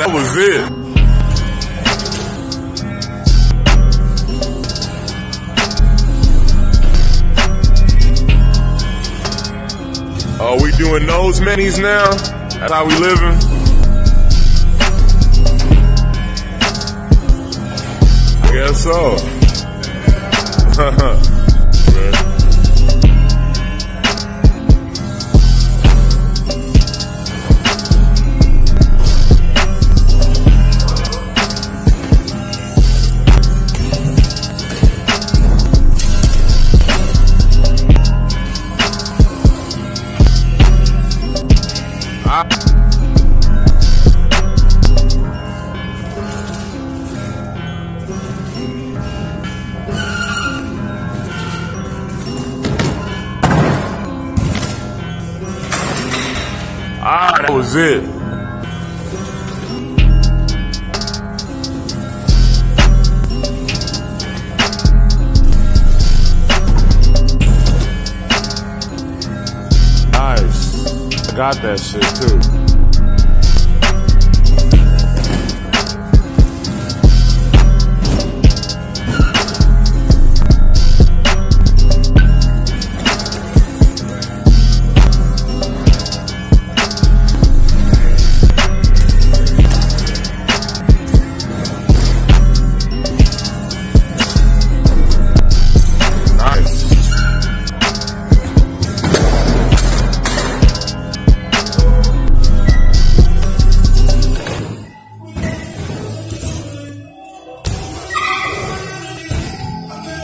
was it. Are we doing those minis now? That's how we living? I guess so. Ah, that was it. Got that shit too.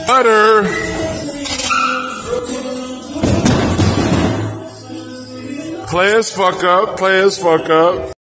Butter. Play as fuck up. Play as fuck up.